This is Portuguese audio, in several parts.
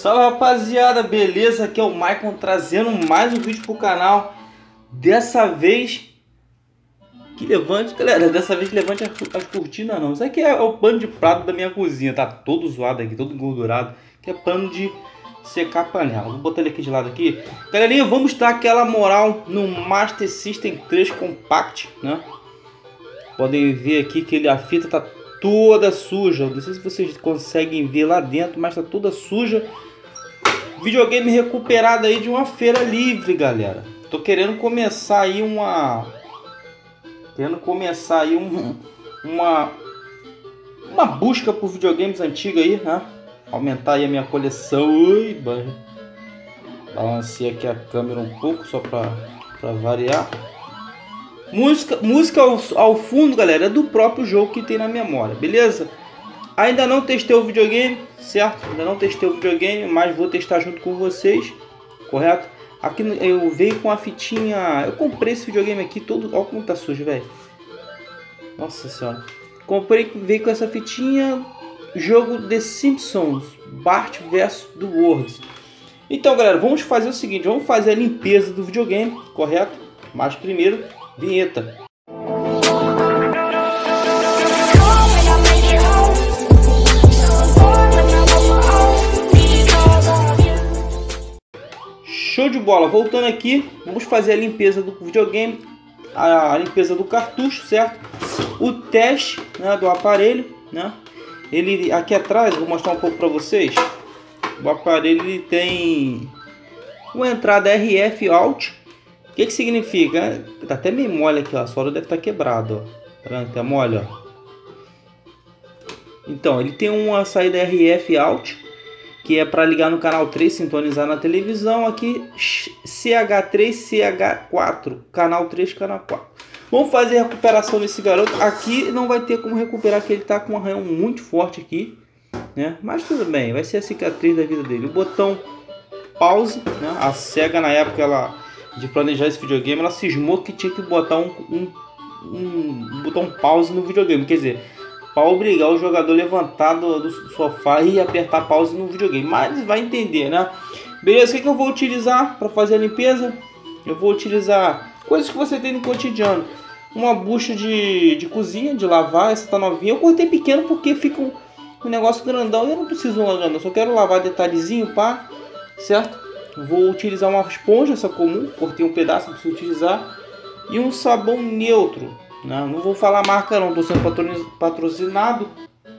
Salve rapaziada, beleza? Aqui é o Maicon trazendo mais um vídeo pro canal. Dessa vez que levante, galera, dessa vez que levante as cortinas não. Isso aqui é o pano de prato da minha cozinha, tá todo zoado aqui, todo engordurado. Que é pano de secar panela. Vou botar ele aqui de lado aqui. Galerinha, vamos dar aquela moral no Master System 3 Compact, né? Podem ver aqui que ele, a fita tá toda suja. Não sei se vocês conseguem ver lá dentro, mas tá toda suja. Videogame recuperado aí de uma feira livre, galera. Tô querendo começar aí uma... Querendo começar aí um, uma... Uma busca por videogames antigos aí, né? Aumentar aí a minha coleção. Ui, Balancei aqui a câmera um pouco, só pra, pra variar. Música, música ao, ao, fundo, galera, é do próprio jogo que tem na memória, beleza? Ainda não testei o videogame, certo? Ainda não testei o videogame, mas vou testar junto com vocês, correto? Aqui eu veio com a fitinha... Eu comprei esse videogame aqui todo... Olha como tá sujo, velho. Nossa senhora. Comprei, veio com essa fitinha... Jogo The Simpsons. Bart vs do World. Então, galera, vamos fazer o seguinte. Vamos fazer a limpeza do videogame, correto? Mas primeiro Vinheta. Show de bola, voltando aqui, vamos fazer a limpeza do videogame, a, limpeza do cartucho, certo? O teste né, do aparelho, né? Ele aqui atrás, vou mostrar um pouco para vocês. O aparelho ele tem uma entrada RF out o que, que significa? Tá até meio mole aqui, ó. A solda deve estar tá quebrada, ó. Tá vendo? Tá mole, ó. Então, ele tem uma saída RF out, que é para ligar no canal 3, sintonizar na televisão. Aqui, CH3, CH4, canal 3, canal 4. Vamos fazer a recuperação desse garoto. Aqui não vai ter como recuperar, que ele tá com um arranhão muito forte aqui. Né? Mas tudo bem, vai ser a cicatriz da vida dele. O botão pause, né? a SEGA na época ela de planejar esse videogame, ela cismou que tinha que botar um, um, um um pause no videogame, quer dizer, obrigar o jogador a levantar do, do, sofá e apertar pause no videogame. Mas vai entender, né? Beleza, o que, que eu vou utilizar para fazer a limpeza? Eu vou utilizar coisas que você tem no cotidiano. Uma bucha de, de cozinha, de lavar, essa tá novinha. Eu cortei pequeno porque fica um, um negócio grandão e eu não preciso uma grandão. Só quero lavar detalhezinho, pá, certo? Vou utilizar uma esponja, essa comum, cortei um pedaço, não preciso utilizar. E um sabão neutro. Né? Não vou falar marca não, estou sendo patrocinado.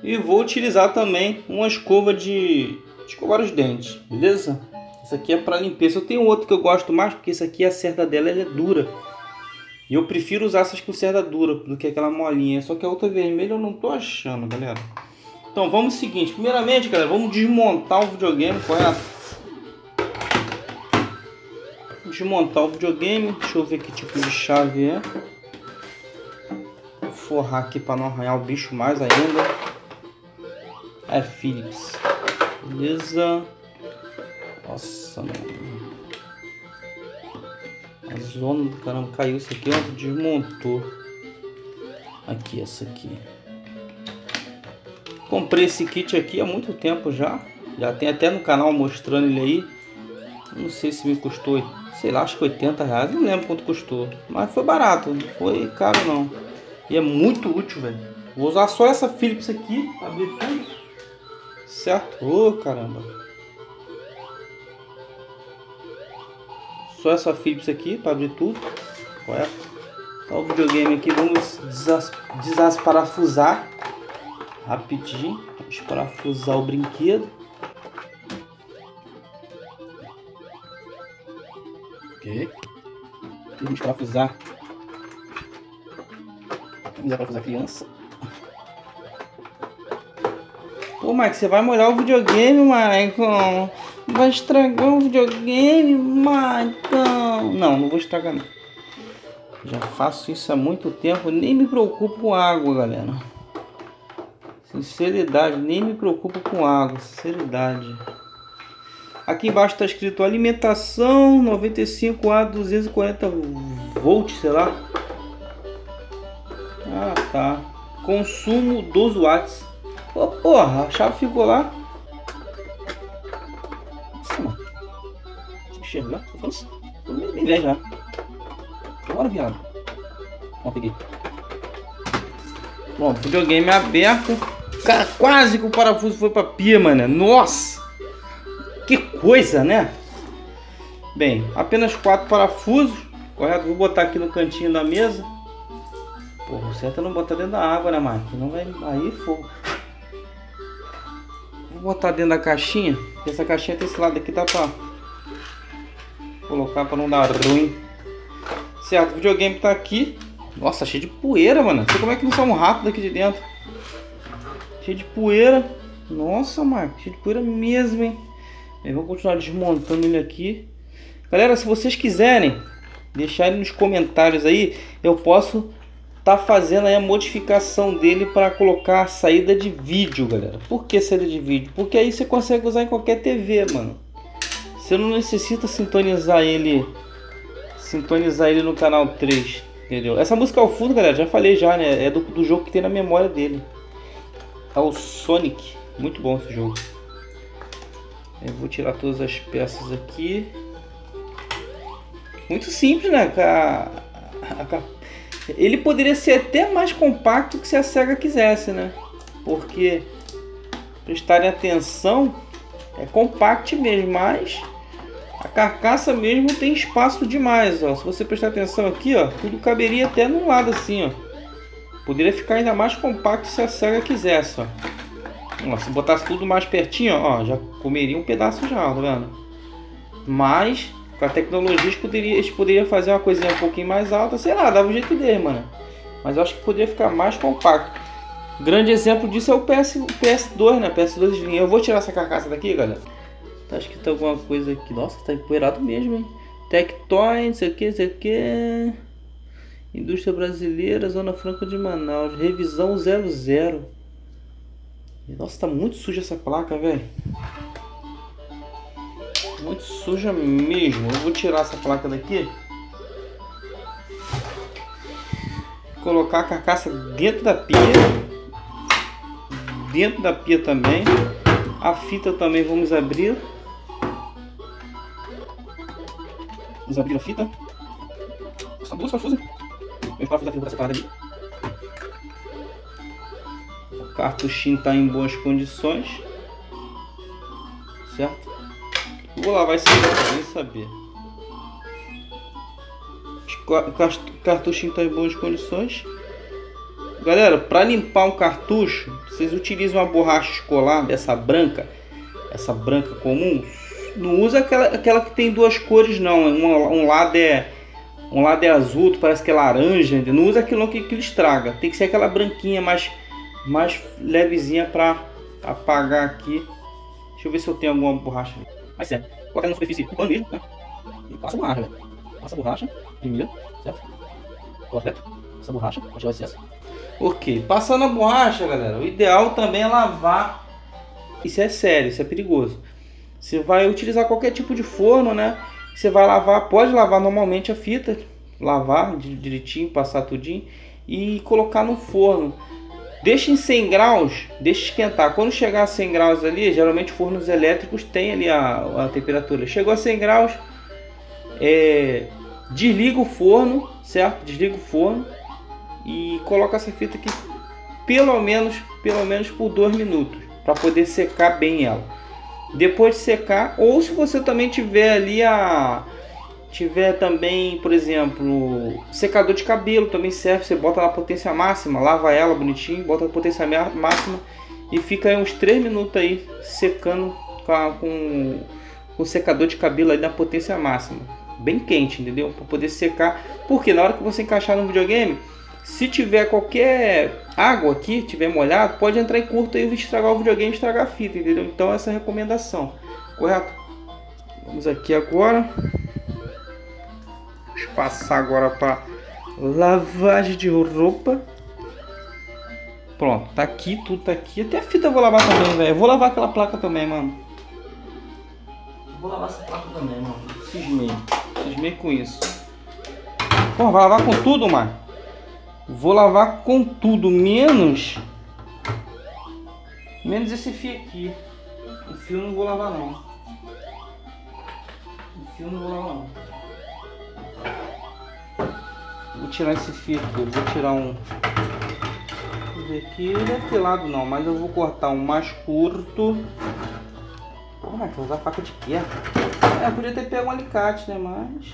E vou utilizar também uma escova de, escovar os dentes, beleza? Isso aqui é para limpeza. Eu tenho outro que eu gosto mais, porque esse aqui a cerda dela é dura. E eu prefiro usar essas com cerda dura do que aquela molinha. Só que a outra vermelha eu não tô achando, galera. Então vamos seguinte. Primeiramente, galera, vamos desmontar o videogame, correto? desmontar o videogame. Deixa eu ver que tipo de chave é. Forrar aqui para não arranhar o bicho mais ainda. É Philips. Beleza. Nossa, mano. A zona do caramba caiu isso aqui, ó. Desmontou. Aqui, essa aqui. Comprei esse kit aqui há muito tempo já. Já tem até no canal mostrando ele aí. Não sei se me custou sei lá, acho que 80 reais, não lembro quanto custou. Mas foi barato, não foi caro não. E é muito útil, velho. Vou usar só essa Philips aqui, abrir tudo. Certo? Ô, oh, caramba. Só essa Philips aqui, para abrir tudo. Correto? Tá o videogame aqui, vamos desas desasparafusar. Rapidinho. Desparafusar o brinquedo. Ok. Vamos parafusar. Vamos parafusar criança. Pô, Mike, você vai molhar o videogame, Michael. Vai estragar o videogame, Michael. Não, não vou estragar não. Já faço isso há muito tempo, nem me preocupo com água, galera. Sinceridade, nem me preocupo com água, sinceridade. Aqui embaixo está escrito alimentação 95 a 240 volts, sei lá. Tá. Consumo 12 watts. Oh, porra, a chave ficou lá. enxergar. Tô ficando bem velho já. Bora, viado. Ó, peguei. Bom, videogame aberto. Cara, quase que o parafuso foi pra pia, mano. Nossa! Que coisa, né? Bem, apenas quatro parafusos. Correto? Vou botar aqui no cantinho da mesa. Porra, certo não botar dentro da água, né, mano? Não vai... Aí, fogo. Vou botar dentro da caixinha. Essa caixinha tem esse lado aqui, dá pra colocar pra não dar ruim. Certo, o videogame tá aqui. Nossa, cheio de poeira, mano. Sei como é que não sai um rato daqui de dentro. Cheio de poeira. Nossa, mano. Cheio de poeira mesmo, hein. Eu vou continuar desmontando ele aqui. Galera, se vocês quiserem deixarem nos comentários aí, eu posso tá fazendo aí a modificação dele para colocar saída de vídeo, galera. Por que saída de vídeo? Porque aí você consegue usar em qualquer TV, mano. Você não necessita sintonizar ele sintonizar ele no canal 3, entendeu? Essa música ao fundo, galera, já falei já, né? É do, do jogo que tem na memória dele. É o Sonic. Muito bom esse jogo. Eu vou tirar todas as peças aqui. Muito simples, né? A, a, a, ele poderia ser até mais compacto que se a SEGA quisesse, né? Porque prestarem atenção, é compacto mesmo, mas a carcaça mesmo tem espaço demais, ó. Se você prestar atenção aqui, ó, tudo caberia até num lado assim, ó. Poderia ficar ainda mais compacto se a SEGA quisesse, ó. ó se botasse tudo mais pertinho, ó, já comeria um pedaço já, ó, tá vendo? Mas com a tecnologia eles poderiam, eles poderiam fazer uma coisinha um pouquinho mais alta, sei lá, dava o um jeito dele, mano. Mas eu acho que poderia ficar mais compacto. Grande exemplo disso é o PS, o PS2, né? PS2 Slim. Eu vou tirar essa carcaça daqui, galera. Tá escrito alguma coisa aqui. Nossa, tá empoeirado mesmo, hein? Tectoy, não sei o que, não sei o que. Indústria Brasileira, Zona Franca de Manaus. Revisão 00. Nossa, tá muito suja essa placa, velho. Muito suja mesmo. Eu vou tirar essa placa daqui. Colocar a carcaça dentro da pia. Dentro da pia também. A fita também vamos abrir. Vamos abrir a fita. São duas parafusos. Meus parafusos da fita ali. O cartuchinho está em boas condições. Certo? Vou lavar esse aqui, nem saber. O cartuchinho está em boas condições. Galera, para limpar um cartucho, vocês utilizam uma borracha escolar dessa branca, essa branca comum, não usa aquela, aquela que tem duas cores não. Um, um lado é um lado é azul, parece que é laranja. Não usa aquilo que, que estraga. Tem que ser aquela branquinha mais mais levezinha para apagar aqui. Deixa eu ver se eu tenho alguma borracha. Mas certo. Coloca na superfície do pano mesmo, né? E passa a borracha, velho. Passa a borracha primeiro, certo? Correto? Essa borracha, pode tirar o excesso. Ok, passando a borracha, galera, o ideal também é lavar. Isso é sério, isso é perigoso. Você vai utilizar qualquer tipo de forno, né? Você vai lavar, pode lavar normalmente a fita, lavar direitinho, passar tudinho e colocar no forno. Deixa em 100 graus, deixa esquentar. Quando chegar a 100 graus ali, geralmente fornos elétricos tem ali a, a temperatura. Chegou a 100 graus, é, desliga o forno, certo? Desliga o forno e coloca essa fita aqui pelo menos, pelo menos por 2 minutos para poder secar bem ela depois de secar, ou se você também tiver ali a tiver também, por exemplo, secador de cabelo também serve, você bota na potência máxima, lava ela bonitinho, bota potência máxima e fica aí uns 3 minutos aí secando com, a, com, com o secador de cabelo aí na potência máxima, bem quente, entendeu? Para poder secar, porque na hora que você encaixar no videogame, se tiver qualquer água aqui, tiver molhado, pode entrar em curto e estragar o videogame, estragar a fita, entendeu? Então essa é a recomendação, correto? Vamos aqui agora. Vamos passar agora para lavagem de roupa. Pronto, tá aqui, tudo tá aqui. Até a fita eu vou lavar também, velho. Vou lavar aquela placa também, mano. Vou lavar essa placa também, mano. Cismei. Cismei com isso. Pô, vai lavar com tudo, mano. Vou lavar com tudo, menos... Menos esse fio aqui. O fio não vou lavar não. O fio não vou lavar não. Vou tirar esse fio aqui, vou tirar um... Aqui, não é pelado não, mas eu vou cortar um mais curto. Pô, mas vou usar faca de quê? É, podia ter pego um alicate, né, mas...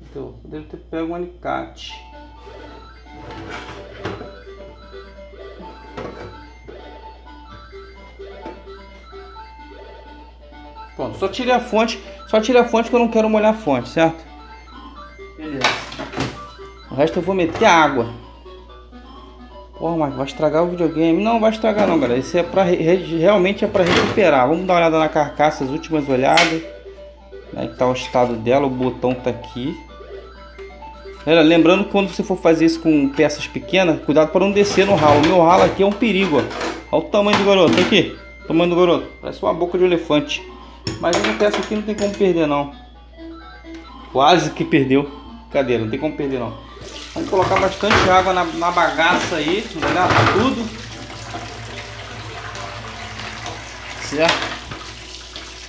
Então, devo ter pego um alicate. Pronto, só tirei a fonte, só tirei a fonte que eu não quero molhar a fonte, certo? Beleza. O resto eu vou meter água. Porra, mas vai estragar o videogame. Não, vai estragar não, galera. Isso é pra, realmente é para recuperar. Vamos dar uma olhada na carcaça, as últimas olhadas. Aí tá o estado dela, o botão tá aqui. Galera, lembrando que quando você for fazer isso com peças pequenas, cuidado para não descer no ralo. O meu ralo aqui é um perigo, ó. Olha o tamanho do garoto, aqui. O tamanho do garoto. Parece uma boca de elefante. Mas essa peça aqui não tem como perder, não. Quase que perdeu. Cadê? Não tem como perder, não. Vamos colocar bastante água na, na bagaça aí. Molhar tudo. Certo?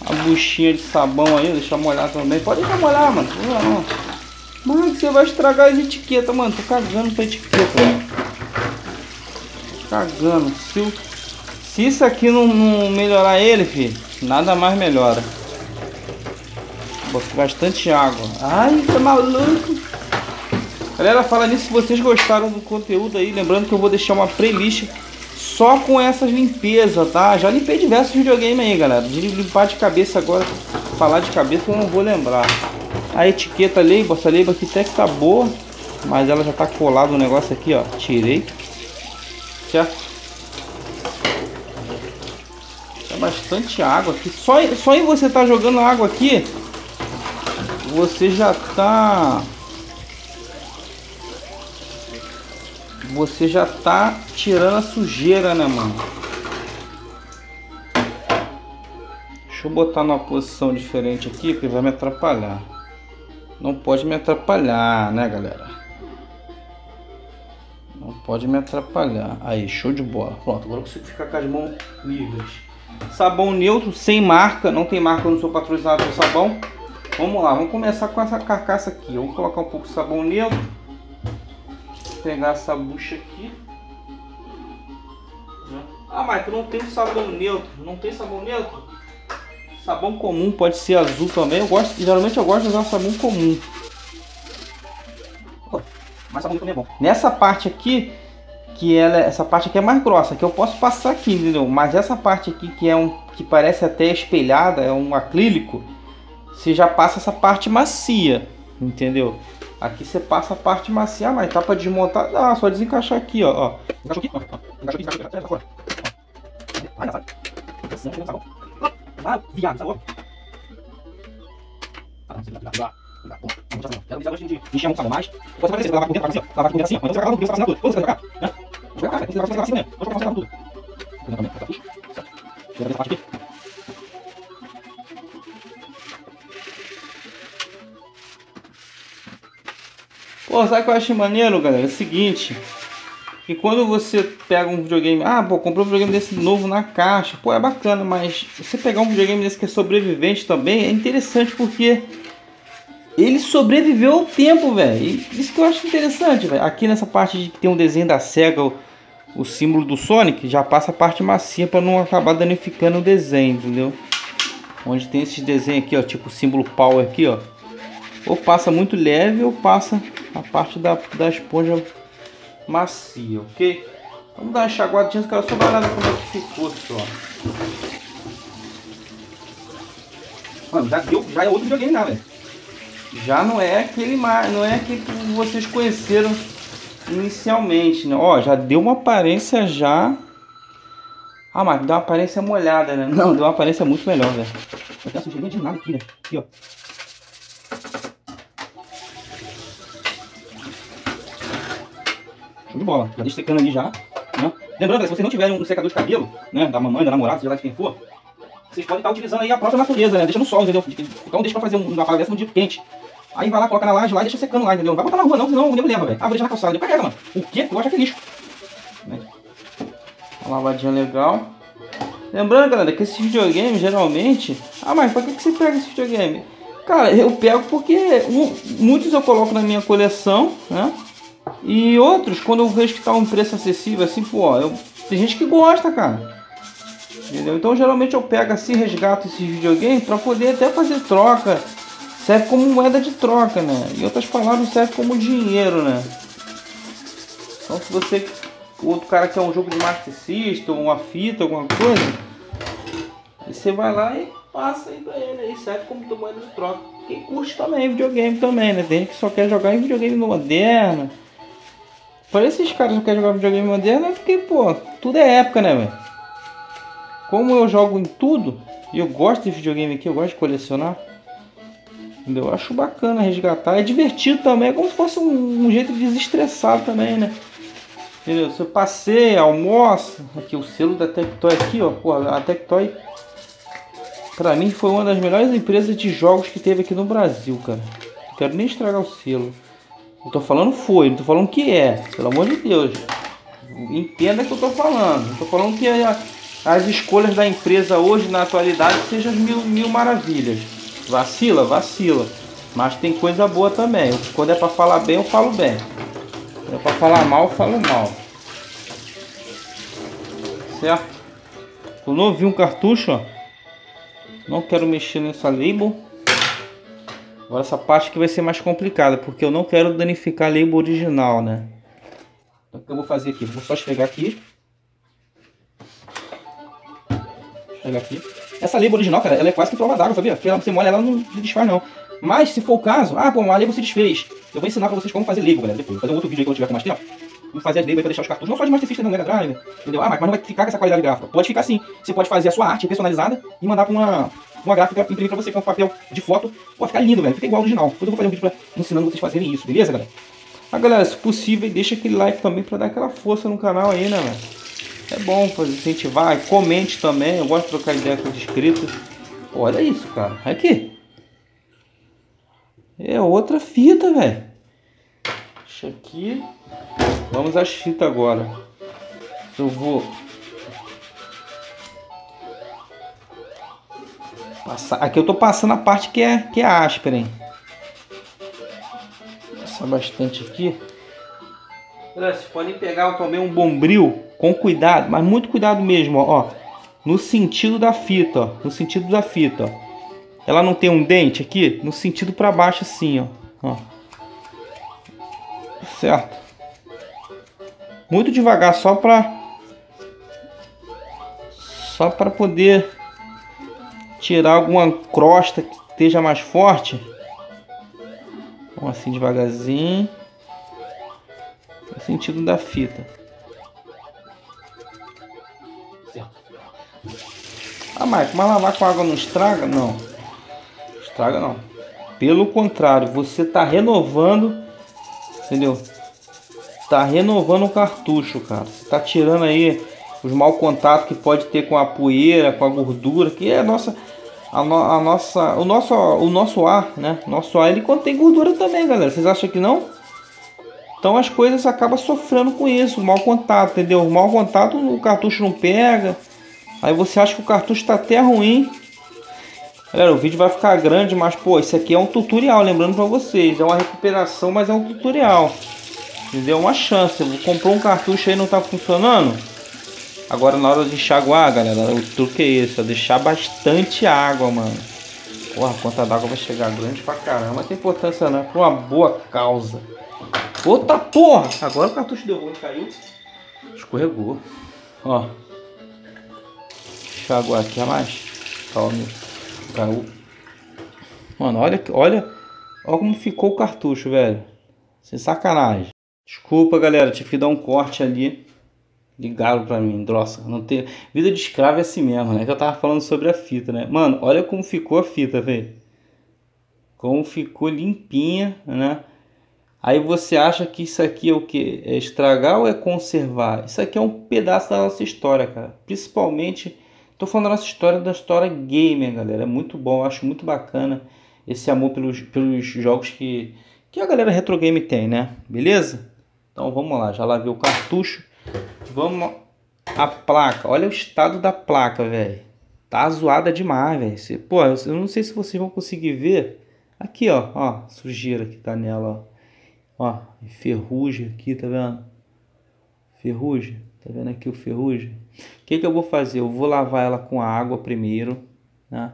A buchinha de sabão aí, deixa molhar também. Pode deixar molhar, mano. Não, não. Mano, você vai estragar as etiquetas, mano. Tô cagando pra etiqueta. Cagando. Se, se isso aqui não, não melhorar ele, filho, nada mais melhora. Bastante água. Ai, tá maluco. Galera, fala nisso se vocês gostaram do conteúdo aí. Lembrando que eu vou deixar uma playlist só com essas limpezas, tá? Já limpei diversos videogames aí, galera. De limpar de cabeça agora, falar de cabeça eu não vou lembrar. A etiqueta label, essa label aqui até que tá boa, mas ela já tá colado no negócio aqui, ó. Tirei. Certo? Tem bastante água aqui. Só, só em você tá jogando água aqui, você já tá você já tá tirando a sujeira, né, mano? Deixa eu botar numa posição diferente aqui, porque vai me atrapalhar. Não pode me atrapalhar, né, galera? Não pode me atrapalhar. Aí, show de bola. Pronto, agora eu consigo ficar com as mãos livres. Sabão neutro, sem marca. Não tem marca, eu não sou patrocinado por sabão. Vamos lá, vamos começar com essa carcaça aqui. Vou colocar um pouco de sabão neutro. Pegar essa bucha aqui. Ah, mas tu não tem sabão neutro. Não tem sabão neutro? Sabão comum pode ser azul também. Eu gosto, geralmente eu gosto de usar sabão comum. Mas sabão também é bom. Nessa parte aqui, que ela, essa parte aqui é mais grossa, que eu posso passar aqui, entendeu? Mas essa parte aqui que é um que parece até espelhada, é um acrílico, você já passa essa parte macia, entendeu? Aqui você passa a parte macia, mas tá para desmontar, dá, só desencaixar aqui, ó, ó. Ó, ó. Vai, vai. Não me gostinho de encher um sabão mais. Pode fazer, lavar por dentro, assim, lavar por dentro assim, mas você vai lavar por dentro, você vai tudo. Vamos fazer pra cá, né? Vamos pra cá, você vai fazer assim mesmo. Vamos lavar tudo. Vamos lavar tudo. Vou ver essa parte aqui. Pô, sabe o que eu acho maneiro, galera? É o seguinte. E quando você pega um videogame, ah, pô, comprou um videogame desse novo na caixa, pô, é bacana, mas você pegar um videogame desse que é sobrevivente também é interessante porque ele sobreviveu ao tempo, velho. Isso que eu acho interessante, velho. Aqui nessa parte de que tem um desenho da SEGA, o, o símbolo do Sonic, já passa a parte macia para não acabar danificando o desenho, entendeu? Onde tem esses desenhos aqui, ó, tipo o símbolo Power aqui, ó. Ou passa muito leve ou passa a parte da, da esponja macia, ok? Vamos dar uma enxaguadinha, cara, só dar como é que ficou, pessoal. Mano, já deu, já é outro videogame, né, velho? Já não é aquele mais, não é aquele que vocês conheceram inicialmente, né? Ó, já deu uma aparência já... Ah, mas deu uma aparência molhada, né? Não, deu uma aparência muito melhor, velho. Vai ter sujeirinha de nada aqui, né? Aqui, ó. Show de bola. Já deixa secando ali já. Né? Lembrando, se você não tiver um secador de cabelo, né? Da mamãe, da namorada, seja lá de quem for, vocês podem estar utilizando aí a própria natureza, né? Deixa no sol, entendeu? Então deixa pra fazer uma parada dessa no dia quente. Aí vai lá, coloca na laje lá e deixa secando lá, entendeu? Não vai botar na rua não, senão o nego leva, velho. Ah, vou deixar na calçada. Deu carrega, mano. O quê? Tu acha que é lixo. Uma lavadinha legal. Lembrando, galera, que esse videogame geralmente. Ah, mas pra que, que você pega esse videogame? Cara, eu pego porque muitos eu coloco na minha coleção, né? E outros, quando eu vejo que tá um preço acessível, assim, pô, eu, tem gente que gosta, cara. Entendeu? Então geralmente eu pego assim, resgato esses videogames para poder até fazer troca. Serve como moeda de troca, né? Em outras palavras, serve como dinheiro, né? Então se você. O outro cara quer um jogo de Master System, uma fita, alguma coisa. Você vai lá e passa aí pra ele aí, serve como moeda de troca. Quem curte também videogame também, né? Tem gente que só quer jogar em videogame moderno. Para esses caras que não querem jogar videogame moderno é porque, pô, tudo é época, né, velho? Como eu jogo em tudo, e eu gosto de videogame aqui, eu gosto de colecionar. Entendeu? Eu acho bacana resgatar. É divertido também, é como se fosse um, um jeito de desestressar também, né? Entendeu? Você passeia, almoça. Aqui o selo da Tectoy aqui, ó. Pô, a Tectoy pra mim foi uma das melhores empresas de jogos que teve aqui no Brasil, cara. Não quero nem estragar o selo. Eu tô falando foi, não tô falando que é. Pelo amor de Deus. Entenda que eu tô falando. Eu tô falando que é as escolhas da empresa hoje, na atualidade, sejam mil, mil maravilhas. Vacila, vacila. Mas tem coisa boa também. Quando é para falar bem, eu falo bem. Quando é para falar mal, eu falo mal. Certo? O novinho cartucho, ó. Não quero mexer nessa label. Agora essa parte que vai ser mais complicada, porque eu não quero danificar a label original, né? Então o que eu vou fazer aqui? Vou só esfregar aqui. Aqui. Essa label original, cara, ela é quase que prova d'água, sabia? Porque ela, você molha ela não desfaz, não. Mas, se for o caso, ah, bom, a label se desfez. Eu vou ensinar pra vocês como fazer label, galera, depois. Vou fazer um outro vídeo aí quando eu tiver com mais tempo. Vou fazer as labels pra deixar os cartuchos. Não só de Master System, não, Mega Drive, entendeu? Ah, mas, não vai ficar com essa qualidade gráfica. Pode ficar sim. Você pode fazer a sua arte personalizada e mandar pra uma, uma gráfica imprimir pra você com papel de foto. Pode ficar lindo, velho. Fica igual ao original. Depois eu vou fazer um vídeo pra, ensinando vocês fazerem isso, beleza, galera? Ah, galera, se possível, deixa aquele like também pra dar aquela força no canal aí, né, velho? É bom fazer incentivar. Comente também. Eu gosto de trocar ideia com os inscritos. Olha isso, cara. Aqui. É outra fita, velho. Deixa aqui. Vamos às fitas agora. Eu vou. Aqui eu tô passando a parte que é que é áspera, hein. Passar bastante aqui. Vocês podem pegar também um bombril com cuidado, mas muito cuidado mesmo, ó. No sentido da fita, ó. No sentido da fita, ó. Ela não tem um dente aqui? No sentido para baixo assim, ó. ó. Certo? Muito devagar, só para só para poder tirar alguma crosta que esteja mais forte. Vamos assim devagarzinho. No sentido da fita. Ah, Marcos, mas lavar com água não estraga? Não. Estraga não. Pelo contrário, você está renovando, entendeu? Está renovando o cartucho, cara. Você está tirando aí os mau contatos que pode ter com a poeira, com a gordura, que é a nossa a, no, a, nossa o nosso o nosso ar, né? Nosso ar ele contém gordura também, galera. Vocês acham que não? Então as coisas acabam sofrendo com isso, mau contato, entendeu? Mau contato o cartucho não pega. Aí você acha que o cartucho está até ruim. Galera, o vídeo vai ficar grande, mas pô, isso aqui é um tutorial, lembrando para vocês. É uma recuperação, mas é um tutorial. Entendeu? Uma chance. Comprou um cartucho aí e não está funcionando. Agora na hora de enxaguar, galera, o truque é esse, é deixar bastante água, mano. Porra, a conta d'água vai chegar grande pra caramba. Tem importância não, é por uma boa causa. Outra porra! Agora o cartucho deu ruim, caiu. Escorregou. Ó enxaguar aqui a mais. Calma. Caiu. Mano, olha, olha, olha como ficou o cartucho, velho. Sem sacanagem. Desculpa, galera, tive que dar um corte ali. Ligaram pra mim, drossa. Não tem... Vida de escravo é assim mesmo, né? Que eu tava falando sobre a fita, né? Mano, olha como ficou a fita, velho. Como ficou limpinha, né? Aí você acha que isso aqui é o que? É estragar ou é conservar? Isso aqui é um pedaço da nossa história, cara. Principalmente Tô falando da nossa história, da história gamer, galera. É muito bom, acho muito bacana esse amor pelos, pelos jogos que, que a galera retro game tem, né? Beleza? Então vamos lá, já lavei o cartucho. Vamos a placa. Olha o estado da placa, velho. Tá zoada demais, velho. Pô, eu não sei se vocês vão conseguir ver. Aqui, ó. Ó, sujeira que tá nela, ó. Ó, ferrugem aqui, tá vendo? Ferrugem. Tá vendo aqui o ferrugem? O que que eu vou fazer? Eu vou lavar ela com água primeiro, né?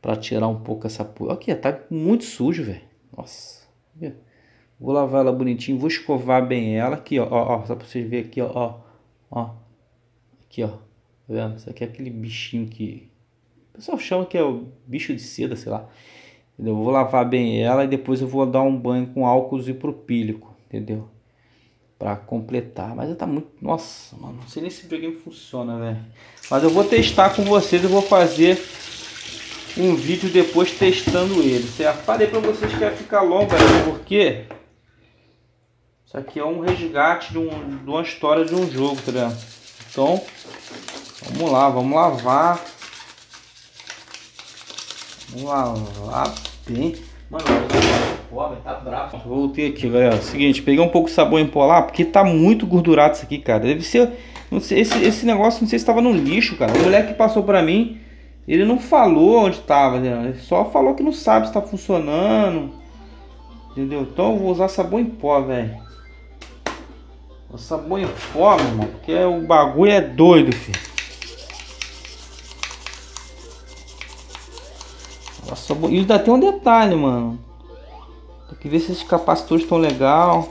Pra tirar um pouco essa poeira. Aqui, tá muito sujo, velho. Nossa. Vou lavar ela bonitinho, vou escovar bem ela. Aqui, ó, ó, só pra vocês verem aqui, ó, ó. Ó. Aqui, ó. Tá vendo? Isso aqui é aquele bichinho que... O pessoal chama que é o bicho de seda, sei lá. Eu vou lavar bem ela e depois eu vou dar um banho com álcool isopropílico, entendeu? Pra completar. Mas tá muito... Nossa, mano. Não sei nem se o videogame funciona, velho. Mas eu vou testar com vocês. Eu vou fazer um vídeo depois testando ele, certo? Falei pra vocês que ia ficar longo, galera, porque... Isso aqui é um resgate de, um, de uma história de um jogo, tá vendo? Então, vamos lá, vamos lavar. Vamos lavar bem. Mano, o tá bravo. Voltei aqui, galera. Seguinte, peguei um pouco de sabão em pó lá, porque tá muito gordurado isso aqui, cara. Deve ser. Sei, esse, esse negócio, não sei se estava no lixo, cara. O moleque que passou pra mim, ele não falou onde tava, né? Ele só falou que não sabe se tá funcionando. Entendeu? Então eu vou usar sabão em pó, velho. O sabão em pó, meu irmão, porque o bagulho é doido, filho. Nossa, e ainda tem um detalhe, mano. Tem que ver se esses capacitores estão legal.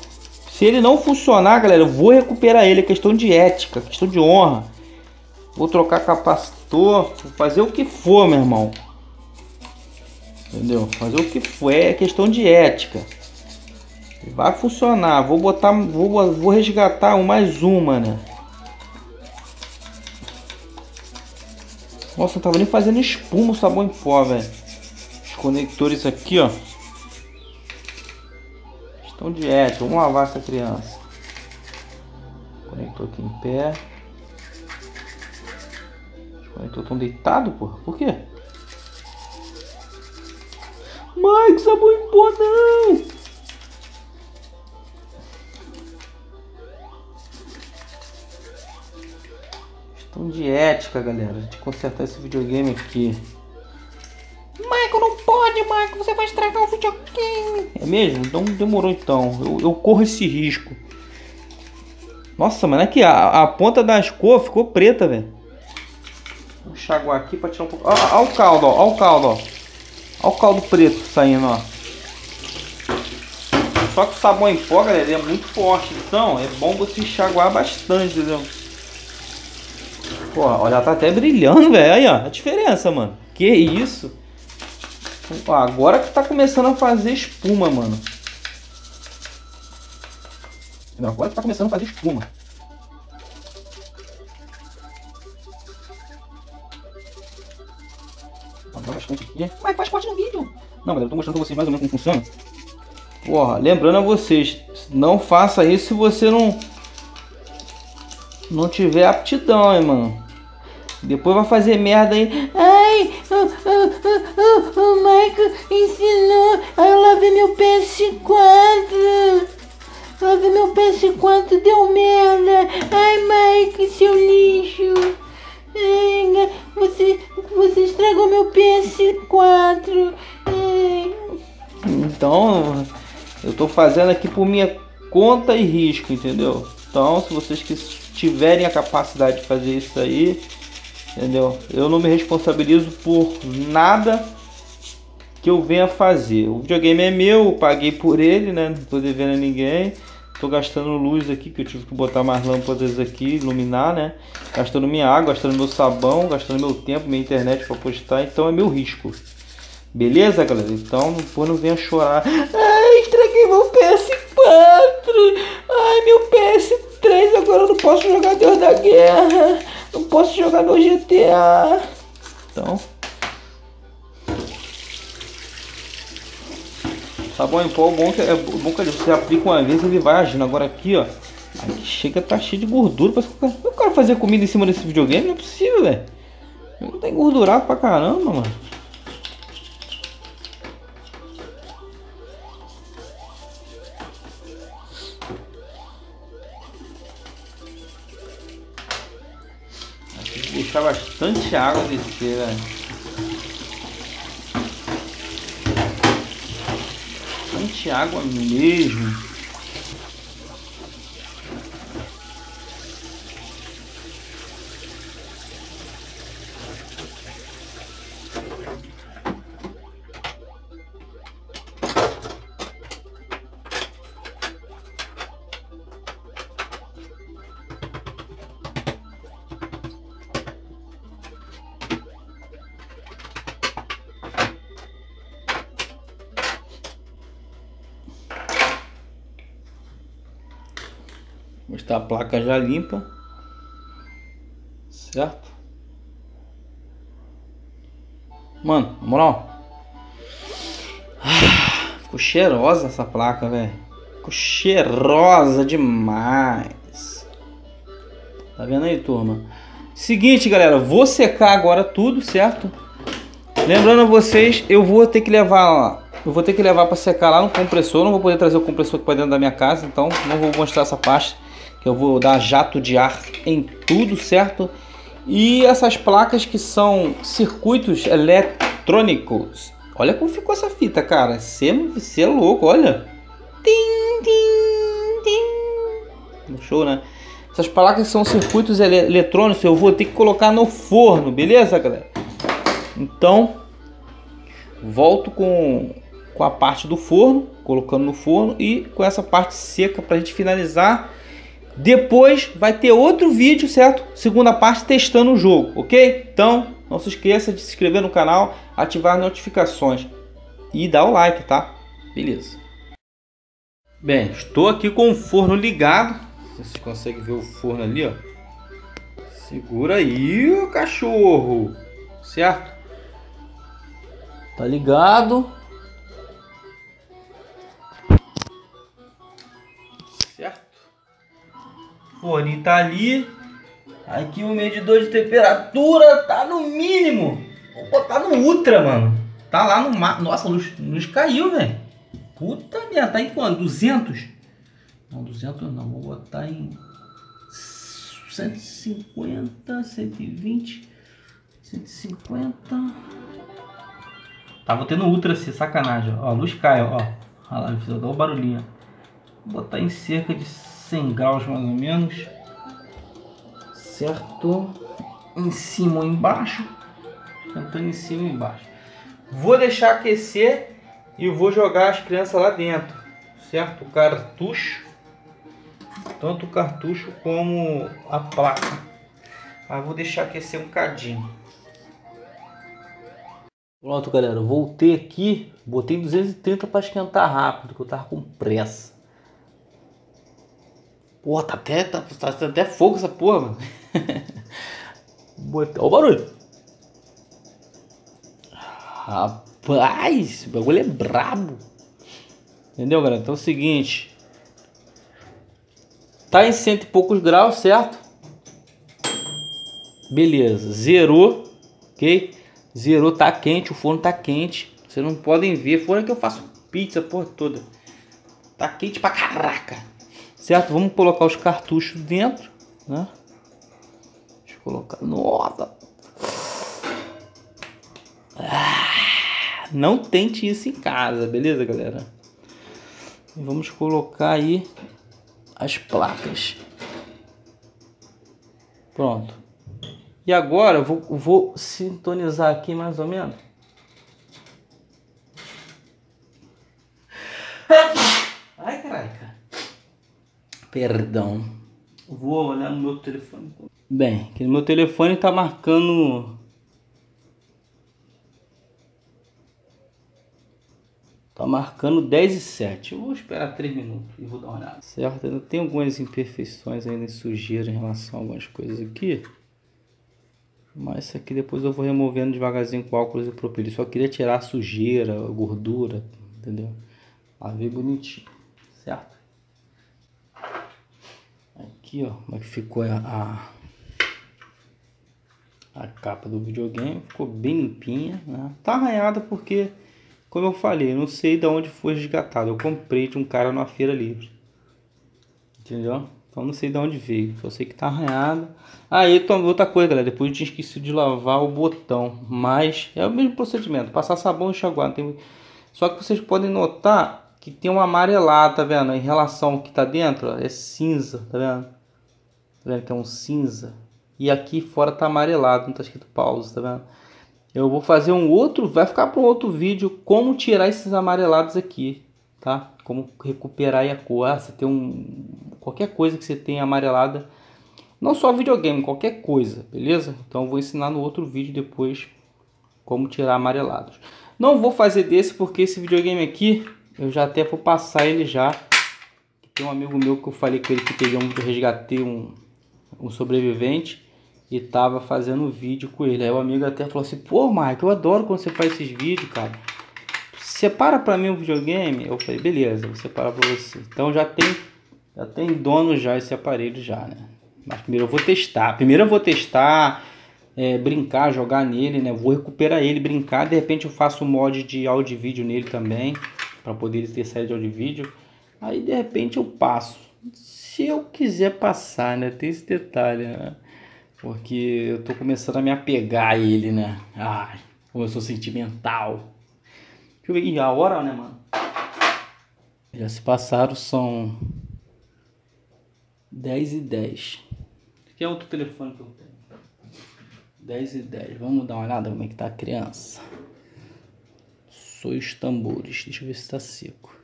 Se ele não funcionar, galera, eu vou recuperar ele. É questão de ética, questão de honra. Vou trocar capacitor, vou fazer o que for, meu irmão. Entendeu? Fazer o que for, é questão de ética. Vai funcionar, vou botar, vou, vou resgatar mais uma, né? Nossa, não tava nem fazendo espuma o sabão em pó, velho. Conectores aqui, ó. Estão de ética. Vamos lavar essa criança. Conector aqui em pé. Os conectores estão deitados, porra. Por quê? Mike, sabão em pó não! Questão de ética, galera. De consertar esse videogame aqui. É mesmo? Então demorou então. Eu, eu corro esse risco. Nossa, mano, aqui a, a ponta da escova ficou preta, velho. Vou enxaguar aqui pra tirar um pouco. Olha o caldo. Olha o caldo, ó. O caldo preto saindo, ó. Só que o sabão em pó, galera, é muito forte. Então é bom você enxaguar bastante, entendeu? Pô, olha, tá até brilhando, velho. Aí, ó, a diferença, mano. Que isso? Agora que tá começando a fazer espuma, mano. Agora que tá começando a fazer espuma. Mas faz parte no vídeo. Não, mas eu tô mostrando pra vocês mais ou menos como funciona. Porra, lembrando a vocês, não faça isso se você não não tiver aptidão, hein, mano. Depois vai fazer merda aí. Ai, o, o, o, o Michael ensinou. Aí eu lavei meu PS4. Lavei meu PS4, deu merda. Ai, Mike, seu lixo. Você, você estragou meu PS4. Ai. Então, eu tô fazendo aqui por minha conta e risco, entendeu? Então, se vocês tiverem a capacidade de fazer isso aí, entendeu? Eu não me responsabilizo por nada que eu venha fazer. O videogame é meu, eu paguei por ele, né? Não tô devendo a ninguém. Tô gastando luz aqui, que eu tive que botar mais lâmpadas aqui, iluminar, né? Gastando minha água, gastando meu sabão, gastando meu tempo, minha internet para postar, então é meu risco. Beleza, galera? Então, depois não venha chorar. Ai, estraguei meu PS4! Ai, meu PS3, agora eu não posso jogar Deus da Guerra! Não posso jogar meu GTA! Então... Sabão em pó, bom que, é bom que você aplica uma vez ele vai agindo. Agora aqui, ó. Aqui chega, tá cheio de gordura. Parece que eu quero fazer comida em cima desse videogame. Não é possível, velho. Não tem gordurado pra caramba, mano. Deixar bastante água descer. Bastante água mesmo. Está a placa já limpa. Certo? Mano, na moral. Ah, ficou cheirosa essa placa, velho. Ficou cheirosa demais. Tá vendo aí, turma? Seguinte, galera. Vou secar agora tudo, certo? Lembrando a vocês, eu vou ter que levar eu vou ter que levar para secar lá no compressor. Não vou poder trazer o compressor aqui para dentro da minha casa, então não vou mostrar essa parte eu vou dar jato de ar em tudo, certo? E essas placas que são circuitos eletrônicos. Olha como ficou essa fita, cara. Você é louco, olha. Tim, tim, tim. Show, né? Essas placas são circuitos ele eletrônicos. Eu vou ter que colocar no forno, beleza, galera? Então, volto com, com a parte do forno, colocando no forno e com essa parte seca para a gente finalizar depois vai ter outro vídeo, certo? Segunda parte testando o jogo, ok? Então, não se esqueça de se inscrever no canal, ativar as notificações e dar o like, tá? Beleza. Bem, estou aqui com o forno ligado. Vocês conseguem ver o forno ali, ó. Segura aí, o cachorro. Certo? Tá ligado. Forninho tá ali. Aqui o medidor de temperatura tá no mínimo. Vou botar no ultra, mano. Tá lá no... Nossa, a luz, luz caiu, velho. Puta merda, tá em quanto? 200? Não, 200 não. Vou botar em 150, 120, 150. Tava tendo ultra assim, sacanagem. Ó, a luz cai, ó. Olha lá, fiz o barulhinho. Vou botar em cerca de 100 graus mais ou menos. Certo? Em cima ou embaixo. Tentando em cima ou embaixo. Vou deixar aquecer e vou jogar as crianças lá dentro. Certo? O cartucho. Tanto o cartucho como a placa. Mas vou deixar aquecer um cadinho. Pronto, galera. Voltei aqui. Botei 230 para esquentar rápido, que eu tava com pressa. Pô, tá até, tá, tá, até fogo essa porra, mano. Olha o barulho. Rapaz, o bagulho é brabo. Entendeu, galera? Então é o seguinte. Tá em cento e poucos graus, certo? Beleza, zerou, ok? Zerou, tá quente, o forno tá quente. Vocês não podem ver, forno é que eu faço pizza, porra toda. Tá quente pra caraca. Certo? Vamos colocar os cartuchos dentro, né? Deixa eu colocar. Nossa! Ah, não tente isso em casa, beleza, galera? Vamos colocar aí as placas. Pronto. E agora eu vou, vou sintonizar aqui mais ou menos. Ai, caralho. Perdão. Vou olhar no meu telefone. Bem, que no meu telefone tá marcando. Tá marcando 10 e 7. Eu vou esperar 3 minutos e vou dar uma olhada. Certo? Ainda tem algumas imperfeições ainda sujeira em relação a algumas coisas aqui. Mas isso aqui depois eu vou removendo devagarzinho com álcool isopropíleo. Só queria tirar a sujeira, a gordura, entendeu? Pra ver bonitinho, certo? Aqui, ó, como é que ficou a, a, capa do videogame. Ficou bem limpinha, né? Tá arranhada porque, como eu falei, não sei de onde foi resgatado. Eu comprei de um cara numa feira livre. Entendeu? Então não sei de onde veio. Só sei que tá arranhada. Aí, ah, outra coisa, galera. Depois eu tinha esquecido de lavar o botão. Mas é o mesmo procedimento. Passar sabão e enxaguar. Tem... Só que vocês podem notar que tem um amarelado, tá vendo? Em relação ao que tá dentro, ó, é cinza, tá vendo? Tá vendo que é um cinza? E aqui fora tá amarelado, não tá escrito pause, tá vendo? Eu vou fazer um outro, vai ficar para um outro vídeo como tirar esses amarelados aqui, tá? Como recuperar a cor. Ah, você tem um qualquer coisa que você tenha amarelada, não só videogame, qualquer coisa, beleza? Então eu vou ensinar no outro vídeo depois como tirar amarelados. Não vou fazer desse porque esse videogame aqui eu já até vou passar ele já. Tem um amigo meu que eu falei com ele que peguei um resgatei um, um sobrevivente e tava fazendo vídeo com ele. Aí o amigo até falou assim: "Pô, Mike, eu adoro quando você faz esses vídeos, cara. Separa para mim o videogame". Eu falei: "Beleza, vou separar para você". Então já tem já tem dono já esse aparelho já, né? Mas primeiro eu vou testar. Primeiro eu vou testar, é, brincar, jogar nele, né? Vou recuperar ele, brincar. De repente eu faço um mod de áudio e vídeo nele também, para poder ter saída de áudio e vídeo. Aí de repente eu passo. Se eu quiser passar, né? Tem esse detalhe, né? Porque eu tô começando a me apegar a ele, né? Ai, como eu sou sentimental. Deixa eu ver. E a hora, né, mano? Já se passaram, são 10 e 10. Que é outro telefone que eu tenho. 10 e 10. Vamos dar uma olhada como é que tá a criança. Sou os tambores. Deixa eu ver se tá seco.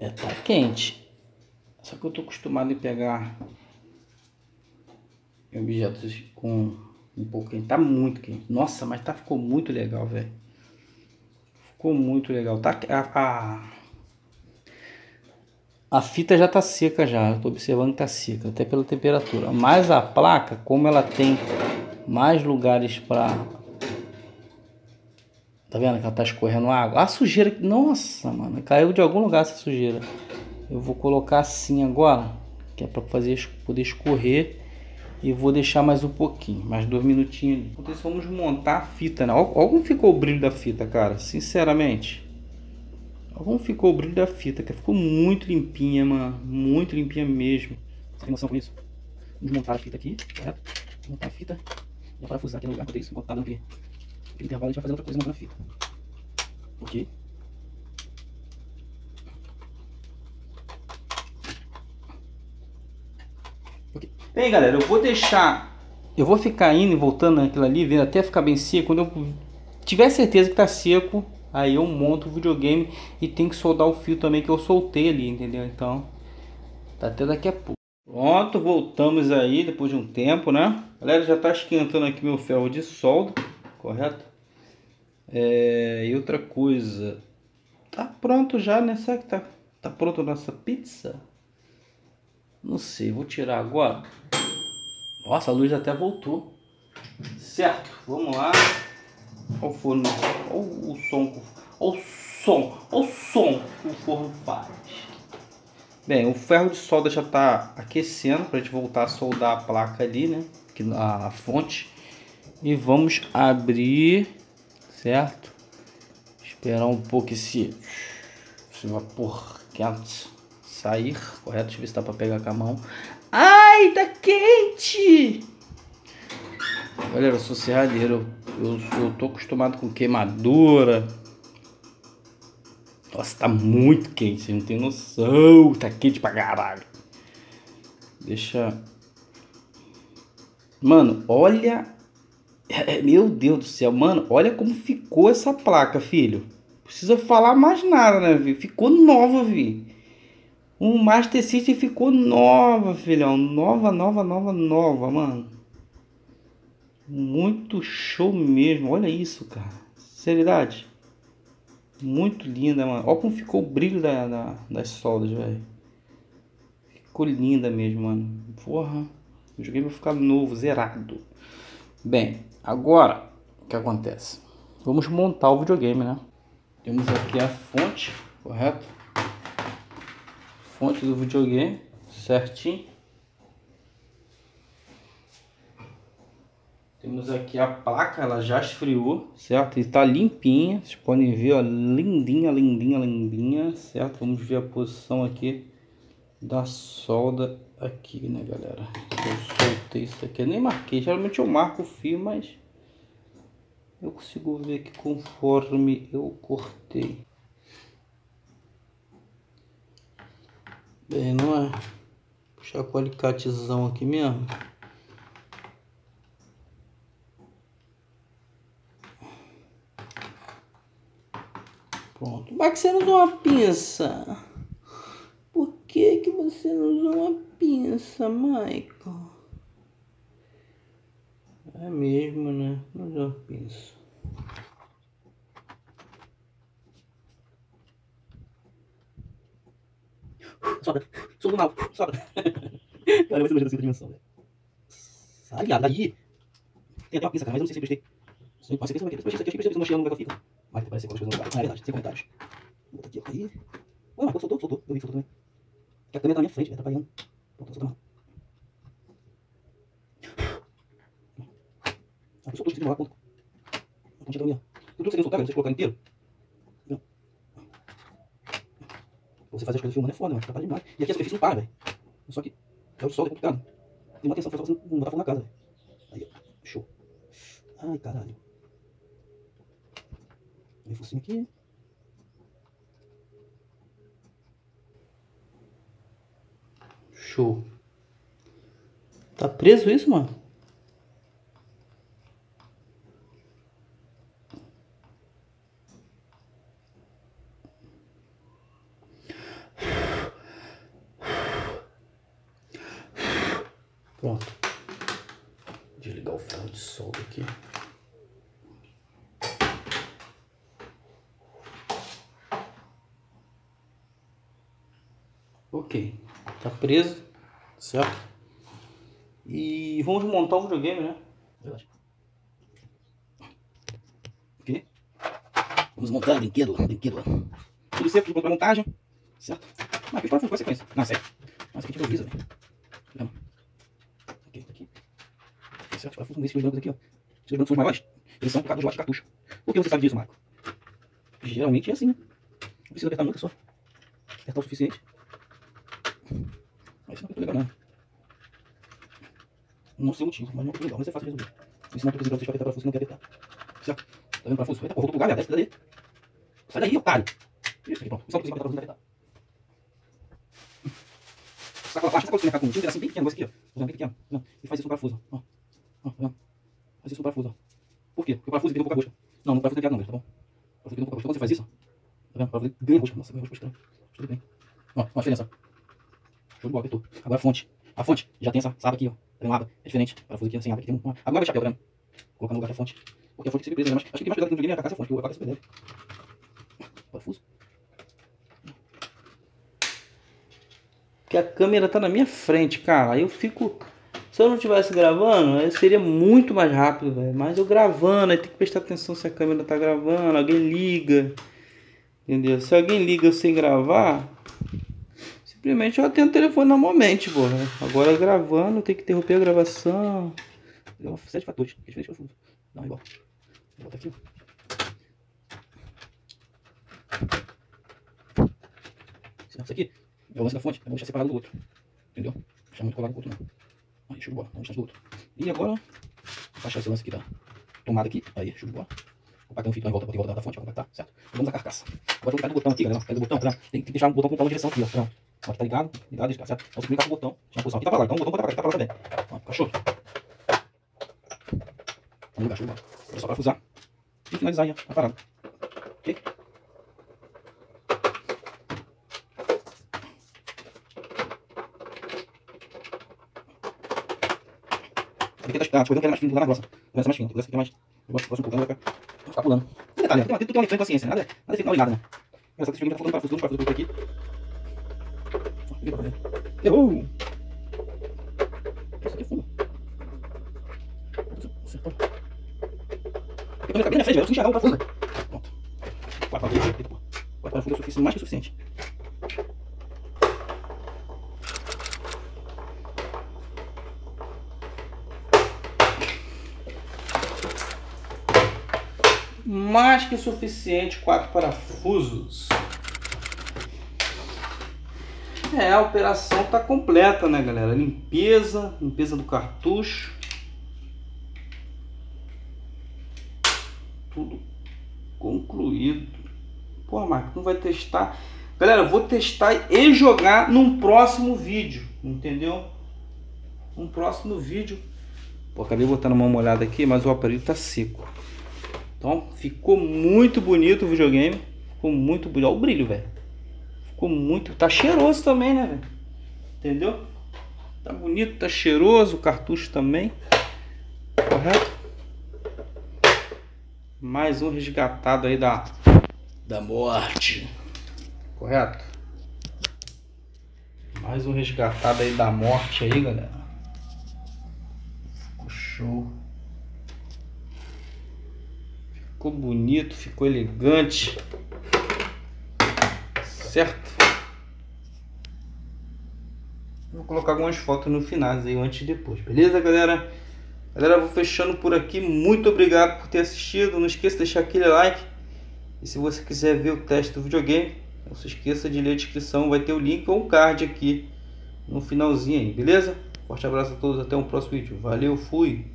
É, tá quente. Só que eu tô acostumado em pegar objetos com um pouco quente. Tá muito quente. Nossa, mas tá, ficou muito legal, velho. Ficou muito legal. Tá, a, a, a fita já tá seca já. Eu tô observando que tá seca, até pela temperatura. Mas a placa, como ela tem mais lugares para Tá vendo que ela tá escorrendo água? A sujeira, nossa, mano, caiu de algum lugar essa sujeira. Eu vou colocar assim agora, que é para fazer poder escorrer e vou deixar mais um pouquinho, mais dois minutinhos. Vamos montar a fita, né? Olha como ficou o brilho da fita, cara. Sinceramente. Olha como ficou o brilho da fita, que ficou muito limpinha, mano. Muito limpinha mesmo. Você tem noção com isso? Vamos montar a fita aqui, certo? Montar a fita. E parafusar aqui no lugar, enquanto isso, enquanto tá dando aqui. No intervalo a gente vai fazer outra coisa montando a fita. Ok? Bem, galera, eu vou deixar... Eu vou ficar indo e voltando naquilo ali, vendo até ficar bem seco. Quando eu tiver certeza que tá seco, aí eu monto o videogame e tem que soldar o fio também que eu soltei ali, entendeu? Então, tá até daqui a pouco. Pronto, voltamos aí depois de um tempo, né? Galera, já tá esquentando aqui meu ferro de solda, correto? É, e outra coisa, tá pronto já, né? Será que tá, tá pronto a nossa pizza? Não sei, vou tirar agora. Nossa, a luz até voltou. Certo, vamos lá. Olha o forno, olha o som, olha o som, olha o som que o forno faz. Bem, o ferro de solda já está aquecendo para a gente voltar a soldar a placa ali, né? Aqui a fonte. E vamos abrir, certo? Esperar um pouco esse, esse vapor quente sair, correto? Deixa eu ver se dá pra pegar com a mão. Ai, tá quente! Galera, eu sou serralheiro, eu, eu, eu tô acostumado com queimadura. Nossa, tá muito quente, você não tem noção. Tá quente pra caralho. Deixa... Mano, olha... É, meu Deus do céu, mano, olha como ficou essa placa, filho. Precisa falar mais nada, né, viu? Ficou nova, vi. O Master System ficou nova, filhão. Nova, nova, nova, nova, mano. Muito show mesmo. Olha isso, cara. Seriedade. Muito linda, mano. Olha como ficou o brilho da, da das soldas, velho. Ficou linda mesmo, mano. Porra. O joguei vai ficar novo, zerado. Bem, agora o que acontece? Vamos montar o videogame, né? Temos aqui a fonte, correto? Fonte do videogame certinho. Temos aqui a placa, ela já esfriou, certo? E tá limpinha, vocês podem ver, ó, lindinha, lindinha, lindinha, certo? Vamos ver a posição aqui da solda aqui, né, galera? Eu soltei isso aqui, eu nem marquei. Geralmente eu marco o fio, mas eu consigo ver que conforme eu cortei. Bem, não é? Puxar com o alicatezão aqui mesmo. Pronto. Mas que você não usou uma pinça? Por que que você não usou uma pinça, Michael? É mesmo, né? Não usou uma pinça. Sobra mal, sobra. Cara, você não dimensão, velho. Sai, daí. Tem até uma pinça, cara, mas eu não sei se eu prestei. Ser que você vai ter. Depois disso aqui, que eu prestei, não como é que fica. Vai aparecer qualquer coisa no lugar. Ah, é verdade, sem comentários. Vou botar aqui. Aí. Ué, Marcos, soltou, soltou. Eu vi, soltou também. A câmera tá na minha frente, vai atrapalhando. Pronto, soltou mais. Ah, eu soltou, de molar, ponto. A pontinha tá ali, ó. Tudo que você soltar, você colocar inteiro. Não. Você fazer as coisas filmando é foda, mano. Atrapalha demais. E aqui a superfície não para, velho. Só que é o sol, é complicado. Tem uma atenção, só você não botar fogo na casa, velho. Aí, ó. Show. Ai, caralho. Aí focinho aqui. Show. Tá preso isso, mano? Pronto. Desligar o ferro de solda aqui. Ok, tá preso, certo? E vamos montar um videogame, né? Ok? Vamos montar brinquedo, brinquedo. Tudo certo para montagem, certo? Mas aqui para a sequência. Não, sério. Mas aqui a gente improvisa, velho. Lembra? Ok, tá aqui. Ok, certo, parafusos, esses brancos aqui, ó. Esses brancos são maiores, eles são por causa do de cartucho. Por que você sabe disso, Marco? Geralmente é assim? Não precisa apertar muito, é só. Apertar o suficiente. Mas isso não é muito legal, não. Não sei o motivo, mas não é legal. Mas é fácil de resolver. Ensinar pra vocês pra apertar parafuso que não quer apertar. Certo? Tá vendo o parafuso? Eita, porra, pro lugar, desce daí. Sai daí, otário. Isso aqui, pronto. Só pra apertar parafuso não quer apertar. Sacola plástica, sacola de mercado com um tinta, assim, bem pequeno, esse aqui, ó. Bem pequeno. Não. E faz isso no parafuso, ó. Ó, tá vendo? Faz isso no parafuso, ó. Por quê? Porque o parafuso vira um pouco a rosca. Não, no parafuso não tem não, tá bom? O parafuso vira um pouco a rosca. Quando você faz isso. Tá vendo? O parafuso ganha rosca. Nossa, ganha rosca estranho. Tudo bem. Ó, ó a diferença. Show de bola, apertou. Agora a fonte. A fonte já tem essa, essa aba aqui, ó. Tem uma aba. É diferente. O parafuso aqui sem aba. Aqui tem uma. Agora vai chapéu, tá vendo? Vou colocar no lugar da fonte. Porque a fonte sempre presa, né? Mas acho que tem mais cuidado que no videogame é a carcaça a fonte, porque o carcaça é super leve. Parafuso. Porque a câmera tá na minha frente, cara. Aí eu fico. Se eu não estivesse gravando, aí seria muito mais rápido, velho. Mas eu gravando, aí tem que prestar atenção se a câmera tá gravando, alguém liga. Entendeu? Se alguém liga sem gravar, simplesmente eu atendo o telefone normalmente, porra. Agora gravando, tem que interromper a gravação. Tem sete fatores. É diferente do fundo. Não, igual. Vou botar aqui. Isso aqui é o lance da fonte. Eu vou deixar separado do outro. Entendeu? Não deixar muito colado com o outro, não. Aí, show de bola. Vamos do outro. E agora, baixar esse lance aqui da tomada aqui. Aí, show de bola. Vou pagar um fio em volta, em volta da fonte, compactar, certo? Vamos a carcaça. Agora vou clicar no botão aqui, galera. Clicar no botão, tá? Tem que deixar o botão apontar uma direção aqui, ó. Tá? Ó, tá ligado? Ligado, deixa, certo? Então você clicar no botão, deixa a posição aqui, tá pra lá. Então o botão pode pra tá pra lá também. Ó, cachorro. Vamos lugar, show de bola. Agora só parafusar e finalizar aí a parada. Ok? Tá, as coisas que é mais fino, lá na grossa. Essa é mais essa aqui é mais. Eu gosto, gosto um pouco, vai ficar, vai ficar pulando. Tem detalhe, uma, tem, tem uma paciência, nada, nada final e nada, né? Essa aqui tá faltando parafuso, parafuso por aqui. Errou! Isso aqui é fundo. Ele tá bem na frente, eu preciso enxergar o parafuso. Pronto. Quatro parafusos, quatro parafusos é mais que o suficiente. Mais que suficiente quatro parafusos. É, a operação tá completa, né, galera? Limpeza, limpeza do cartucho. Tudo concluído. Pô, Marco, não vai testar. Galera, vou testar e jogar num próximo vídeo, entendeu? Um próximo vídeo. Pô, acabei botando uma olhada aqui, mas o aparelho tá seco. Então, ficou muito bonito o videogame. Ficou muito bonito. Olha o brilho, velho. Ficou muito... Tá cheiroso também, né, velho? Entendeu? Tá bonito, tá cheiroso. O cartucho também. Correto? Mais um resgatado aí da... Da morte. Correto? Mais um resgatado aí da morte aí, galera. Ficou show. Ficou bonito, ficou elegante. Certo? Vou colocar algumas fotos no final aí, antes e depois. Beleza, galera? Galera, vou fechando por aqui. Muito obrigado por ter assistido. Não esqueça de deixar aquele like. E se você quiser ver o teste do videogame, não se esqueça de ler a descrição. Vai ter o link ou o card aqui no finalzinho aí, beleza? Forte abraço a todos. Até o próximo vídeo. Valeu, fui!